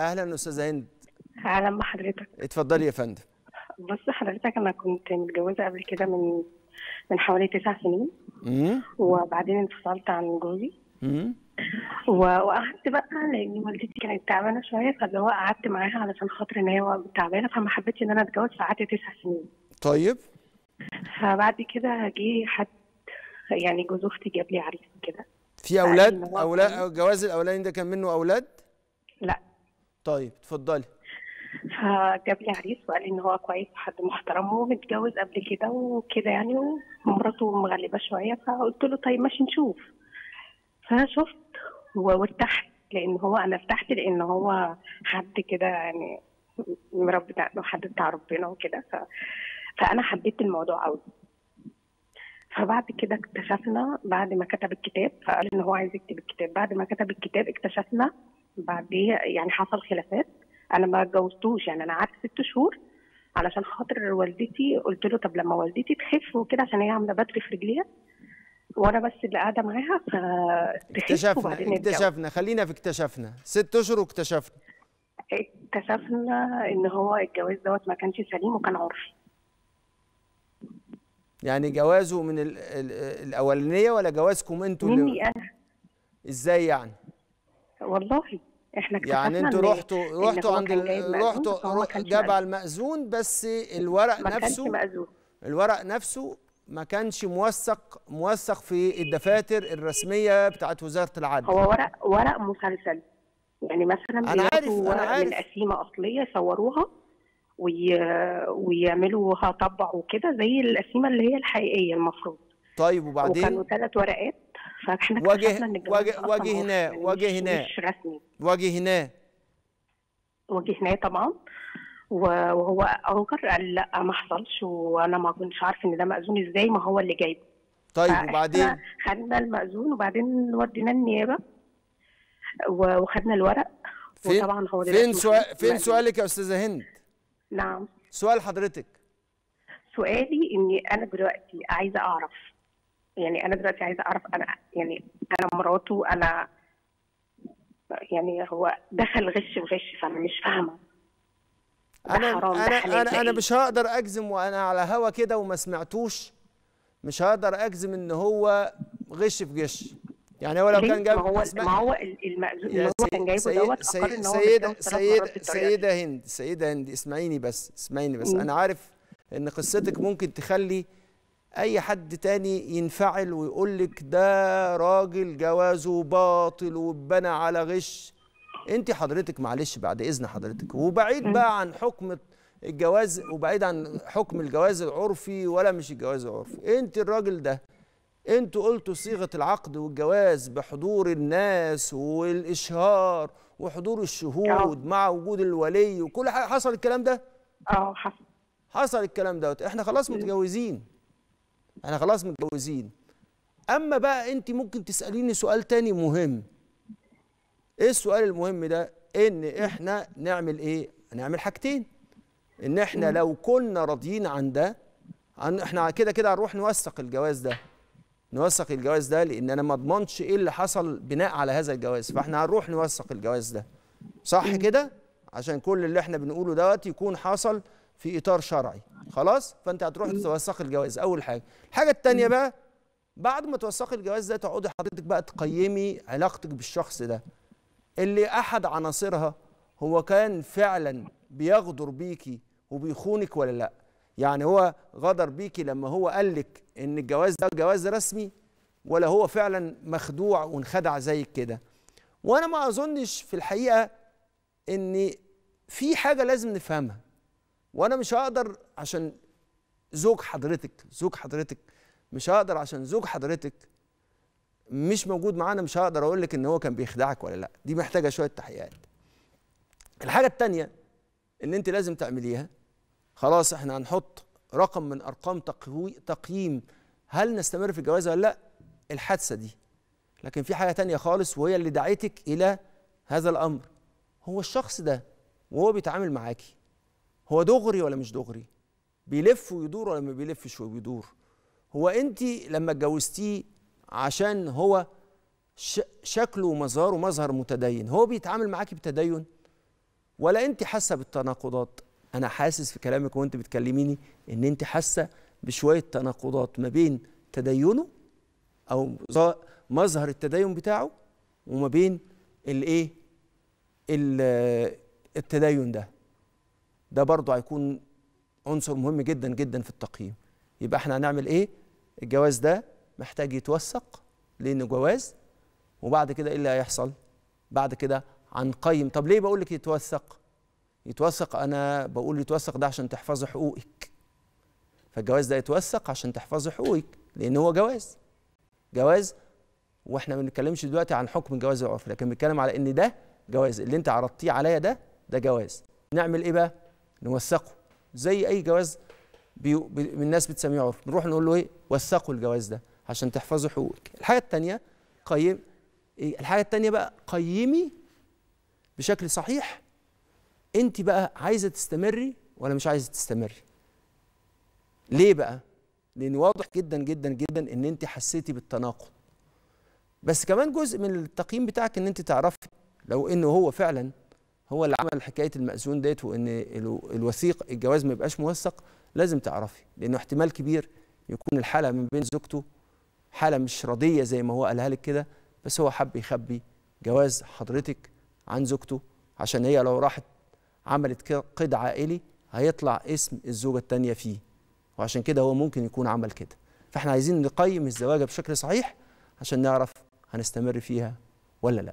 أهلا استاذه هند أهلا بحضرتك. اتفضلي يا فندم. بص حضرتك أنا كنت متجوزة قبل كده من من حوالي تسع سنين. امم وبعدين انفصلت عن جوزي. امم وقعدت بقى لأن والدتي كانت تعبانة شوية فاللي هو قعدت معاها علشان خاطر إن هي تعبانة فما حبيتش إن أنا أتجوز فقعدت تسع سنين. طيب. فبعد كده جه حد يعني جوز أختي جاب لي عريس كده. في أولاد؟ أولاد الجواز الأولاني ده كان منه أولاد؟ لا. طيب اتفضلي. فجاب لي عريس وقال لي إن هو كويس وحد محترم ومتجوز قبل كده وكده يعني ومراته مغلبة شوية فقلت له طيب ماشي نشوف. فشفت وارتحت لأن هو أنا ارتحت لأن هو حد كده يعني مربي حد بتاع ربنا وكده. ف... فأنا حبيت الموضوع قوي فبعد كده اكتشفنا بعد ما كتب الكتاب فقال إن هو عايز يكتب الكتاب. بعد ما كتب الكتاب اكتشفنا بعديها يعني حصل خلافات. أنا ما اتجوزتوش يعني أنا قعدت ست شهور علشان خاطر والدتي قلت له طب لما والدتي تخف وكده عشان هي عاملة بدر في رجليها وأنا بس اللي قاعدة معاها اكتشفنا. اكتشفنا خلينا في اكتشفنا. ست اشهر واكتشفنا. اكتشفنا إن هو الجواز دوت ما كانش سليم وكان عرفي يعني جوازه من ال ال الأولانية ولا جوازكم أنتوا اللي مني أنا. إزاي يعني؟ والله. إحنا اكتشفنا يعني أنتوا رحتوا رحتوا عند رحتوا. على المأذون بس الورق ما كانش نفسه مأذون. الورق نفسه ما كانش موثق موثق في الدفاتر الرسمية بتاعت وزارة العدل. هو ورق ورق مسلسل. يعني مثلا أنا بياخدوا عارف، ورق عارف. من قسيمة أصلية يصوروها وي... ويعملوها طبع وكده زي القسيمة اللي هي الحقيقية المفروض. طيب وكانوا وبعدين ثلاث ورقات. فاحنا واجه- واجه- واجهناه- عرفي، يعني واجهناه. مش, رسمي. واجهناه واجهناه طبعا. و- وهو انكر قال لأ ما حصلش وأنا ما كنتش عارف إن ده مأذون إزاي ما هو اللي جايبه طيب وبعدين؟ خدنا المأذون وبعدين ودينا النيابة وخدنا الورق. فين وطبعا هو فين سؤال فين. سؤالك يا أستاذة هند؟ نعم. سؤال حضرتك. سؤالي إني أنا دلوقتي عايزة أعرف يعني أنا دلوقتي عايزة أعرف أنا يعني أنا مراته أنا يعني هو دخل غش وغش فأنا مش فاهمة أنا أنا أنا أنا إيه؟ مش هقدر أجزم وأنا على هوا كده وما سمعتوش مش هقدر أجزم إن هو غش في غش يعني هو لو؟ كان جاب ما هو ما هو ال- المأذون اللي هو كان جايبه دوت فكر إن هو سيدة سيدة. سيدة هند سيدة هند اسمعيني بس اسمعيني بس. أنا عارف إن قصتك ممكن تخلي أي حد تاني ينفعل ويقول لك ده راجل جوازه باطل واتبنى على غش. أنت حضرتك معلش بعد إذن حضرتك وبعيد بقى عن حكم الجواز وبعيد عن حكم الجواز العرفي ولا مش الجواز العرفي. أنت الراجل ده أنتوا قلتوا صيغة العقد والجواز بحضور الناس والإشهار وحضور الشهود مع وجود الولي وكل حاجة. حصل الكلام ده؟ آه حصل. حصل الكلام دوت. إحنا خلاص متجوزين. إحنا خلاص متجوزين. اما بقى انت ممكن تسأليني سؤال تاني مهم. إيه السؤال المهم ده؟ ان إحنا نعمل إيه؟ نعمل حاجتين. ان إحنا لو كنا راضيين عن ده عن إحنا كده كده هنروح نوثق الجواز ده. نوثق الجواز ده لأن أنا ما اضمنش إيه اللي حصل بناء على هذا الجواز. فاحنا هنروح نوثق الجواز ده. صح كده؟ عشان كل اللي إحنا بنقوله دوت يكون حصل في اطار شرعي. خلاص؟ فأنت هتروح توثق الجواز. أول حاجة. الحاجة التانية بقى بعد ما توثقي الجواز ده تقعدي حضرتك بقى تقيمي علاقتك بالشخص ده. اللي أحد عناصرها هو كان فعلا بيغدر بيكي وبيخونك ولا لأ؟ يعني هو غدر بيكي لما هو قال لك إن الجواز ده جواز رسمي ولا هو فعلا مخدوع وانخدع زيك كده؟ وأنا ما أظنش في الحقيقة إن في حاجة لازم نفهمها. وأنا مش هقدر عشان زوج حضرتك زوج حضرتك مش هقدر عشان زوج حضرتك مش موجود معانا مش هقدر أقول لك إن هو كان بيخدعك ولا لأ. دي محتاجة شوية تحقيقات الحاجة التانية اللي أنت لازم تعمليها خلاص إحنا هنحط رقم من أرقام تقييم هل نستمر في الجواز ولا لأ؟ الحادثة دي. لكن في حاجة تانية خالص وهي اللي دعيتك إلى هذا الأمر. هو الشخص ده وهو بيتعامل معاكي هو دغري ولا مش دغري؟ بيلف ويدور ولا ما بيلفش وبيدور؟ هو انت لما اتجوزتيه عشان هو شكله ومظهره مظهر متدين هو بيتعامل معاكي بتدين؟ ولا انت حاسة بالتناقضات؟ أنا حاسس في كلامك وأنت بتكلميني إن انت حاسة بشوية تناقضات ما بين تدينه أو مظهر التدين بتاعه وما بين الايه ال- التدين ده. ده برضه هيكون عنصر مهم جدا جدا في التقييم. يبقى إحنا هنعمل إيه؟ الجواز ده محتاج يتوثق لأنه جواز وبعد كده إيه اللي هيحصل؟ بعد كده هنقيم. طب ليه بقول لك يتوثق؟ يتوثق أنا بقول يتوثق ده عشان تحفظي حقوقك. فالجواز ده يتوثق عشان تحفظي حقوقك لأن هو جواز. جواز وإحنا ما بنتكلمش دلوقتي عن حكم الجواز العرفي لكن بنتكلم على إن ده جواز. اللي أنت عرضتيه عليا ده ده جواز. نعمل إيه بقى؟ نوثقه. زي أي جواز بي... بي... الناس بتسميه عرف. نروح نقول له إيه؟ وثقوا الجواز ده عشان تحفظوا حقوقك. الحاجة الثانية قيم؟ الحاجة الثانية بقى قيمي بشكل صحيح. أنت بقى عايزة تستمري ولا مش عايزة تستمري؟ ليه بقى؟ لأن واضح جدا جدا جدا إن أنت حسيتي بالتناقض. بس كمان جزء من التقييم بتاعك إن أنت تعرفي لو إنه هو فعلا هو اللي عمل حكاية المأذون ديت وإن الو- الوثيق الجواز ما يبقاش موثق لازم تعرفي لأنه احتمال كبير يكون الحالة من بين زوجته حالة مش راضية زي ما هو قالها لك كده بس هو حب يخبي جواز حضرتك عن زوجته عشان هي لو راحت عملت قيد عائلي هيطلع اسم الزوجة الثانية فيه وعشان كده هو ممكن يكون عمل كده. فإحنا عايزين نقيم الزواج بشكل صحيح عشان نعرف هنستمر فيها ولا لأ.